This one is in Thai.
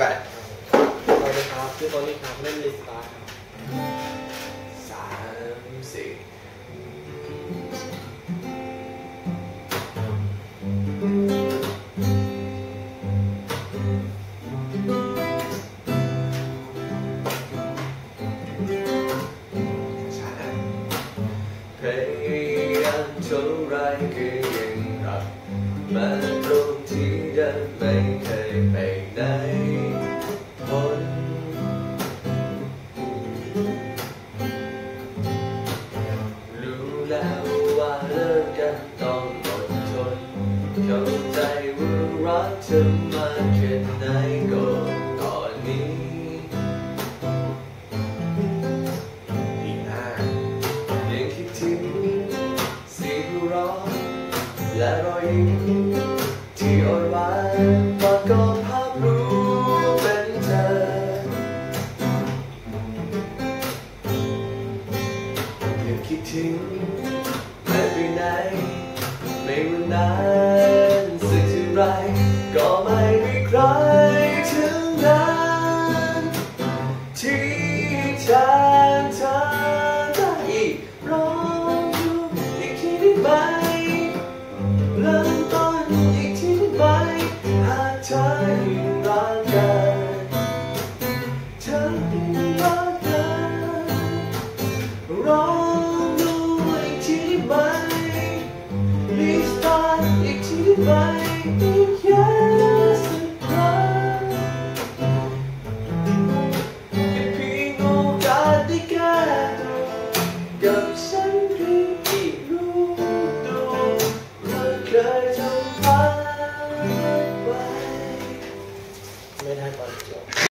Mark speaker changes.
Speaker 1: ก่อน
Speaker 2: สวัสดีครับชื่อโทนี่ครับเล่นลิสตาร์ครับ
Speaker 1: สามสี่ช้านะพยายามเท่าไรก็ยังรับมาตรงที่เดิมไม่เคยไปไหน เลิกกันต้องอดทนเข้าใจว่ารักเธอมากแค่ไหนก็ตอนนี้อีกหน้ายังคิดถึงเสียงหัวเราะและรอยยิ้มที่อ่อนหวานกอดกอดภาพรู้เป็นเธอยังคิดถึง นนั้นสึกที่ไรก็ไม่มีใครถึงนั้นที่ฉันเธอได้ร้องอยู่อีกทีได้ไหม ที